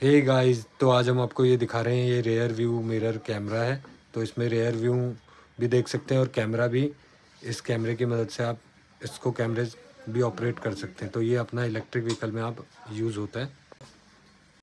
Hey guys तो आज हम आपको ये दिखा रहे हैं, ये रेयर व्यू मिरर कैमरा है। तो इसमें रेयर व्यू भी देख सकते हैं और कैमरा भी। इस कैमरे की मदद से आप इसको कैमरे भी ऑपरेट कर सकते हैं। तो ये अपना इलेक्ट्रिक व्हीकल में आप यूज़ होता है।